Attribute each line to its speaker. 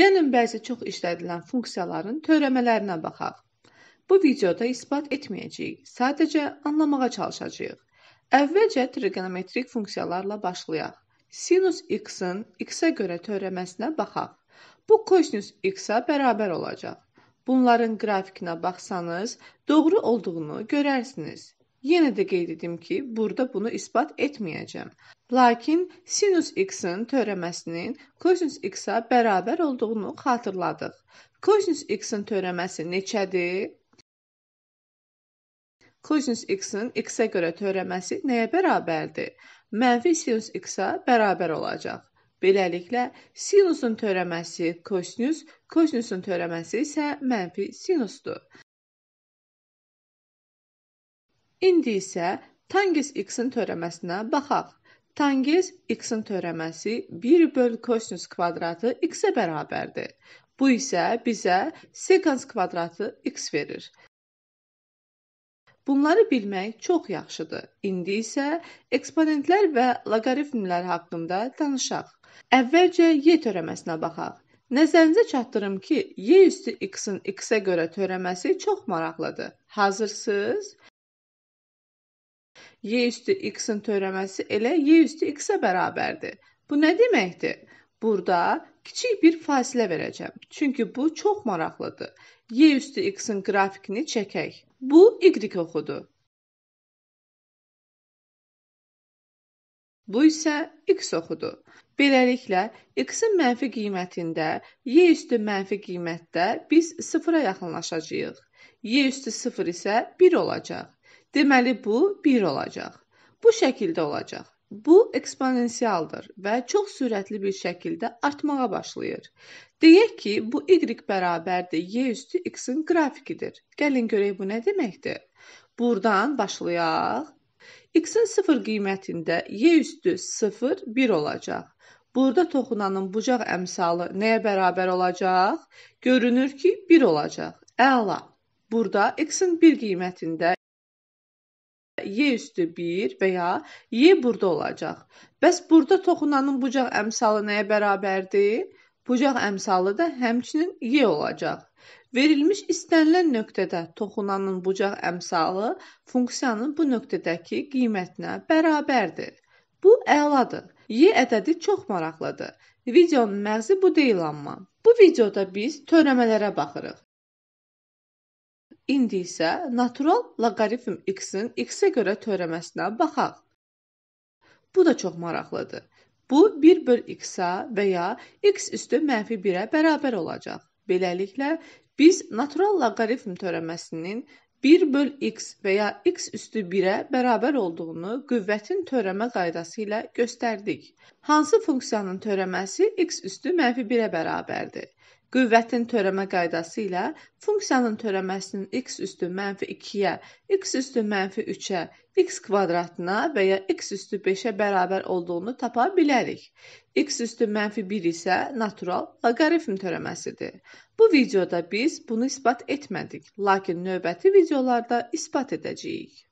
Speaker 1: Gəlin bəzi çox işlədilən funksiyaların törəmələrinə baxaq. Bu videoda isbat etməyəcəyik, sadəcə anlamağa çalışacağıq. Əvvəlcə trigonometrik funksiyalarla başlayaq. Sinus x-in x-ə görə törəməsinə baxaq. Bu kosinus x-a bərabər olacaq. Bunların qrafikinə baxsanız, doğru olduğunu görərsiniz. Yenə də qeyd edim ki, burada bunu isbat etməyəcəm. Lakin sinus x-in törəməsinin kosinus x-a bərabər olduğunu xatırladıq. Kosinus x-in törəməsi neçədir? Kosinus x-in x-ə görə törəməsi nəyə bərabərdir? Mənfi sinus x-a bərabər olacaq. Beləliklə, sinusun törəməsi kosinus, kosinusun törəməsi isə mənfi sinusdur. İndi isə tangens x-in törəməsinə baxaq. Tangens x-in törəməsi 1 böl kosinus kvadratı x-ə bərabərdir. Bu isə bizə sekans kvadratı x verir. Bunları bilmək çox yaxşıdır. İndi isə eksponentlər və loqaritmlər haqqında danışaq. Əvvəlcə y törəməsinə baxaq. Nəzərinizə çatdırım ki, y üstü x-in x-ə görə törəməsi çox maraqlıdır. Hazırsınız? Y üstü x-in törəməsi elə y üstü x-ə bərabərdir. Bu nə deməkdir? Burada kiçik bir fasilə verəcəm. Çünki bu çox maraqlıdır. y üstü x-in qrafikini çəkək. Bu y oxudur. Bu isə x oxudur. Beləliklə, x-in mənfi qiymətində y üstü mənfi qiymətdə biz sıfıra yaxınlaşacağıq. y üstü sıfır isə 1 olacaq. Deməli, bu 1 olacaq. Bu şəkildə olacaq. Bu eksponensialdır və çox sürətli bir şəkildə artmağa başlayır. Deyək ki, bu y bərabərdir y üstü x-in qrafikidir. Gəlin görək bu nə deməkdir? Burdan başlayaq. X-in 0 qiymətində y üstü 0 1 olacaq. Burada toxunanın bucaq əmsalı nəyə bərabər olacaq? Görünür ki, 1 olacaq. Əla. Burada x-in 1 qiymətində y üstü 1 və ya y burada olacaq. Bəs burada toxunanın bucaq əmsalı nəyə bərabərdir? Bucaq əmsalı da həmçinin y olacaq. Verilmiş istənilən nöqtədə toxunanın bucaq əmsalı funksiyanın bu nöqtədəki qiymətinə bərabərdir. Bu əladır. Y ədədi çox maraqlıdır. Videonun məğzi bu deyil amma. Bu videoda biz törəmələrə baxırıq. İndi isə natural loqaritm x-in x-ə görə törəməsinə baxaq. Bu da çox maraqlıdır. Bu 1 böl x-a və ya x üstü mənfi 1-ə bərabər olacaq. Beləliklə, Biz natural loqaritm törəməsinin 1 böl x və ya x üstü 1-ə bərabər olduğunu qüvvətin törəmə qaydası ilə göstərdik. Hansı funksiyanın törəməsi x üstü mənfi 1-ə bərabərdir? Qüvvətin törəmə qaydası ilə funksiyanın törəməsinin x üstü mənfi 2-yə, x üstü mənfi 3-ə, x kvadratına və ya x üstü 5-ə bərabər olduğunu tapa bilərik. x üstü mənfi 1 isə natural loqaritm törəməsidir. Bu videoda biz bunu isbat etmədik, lakin növbəti videolarda isbat edəcəyik.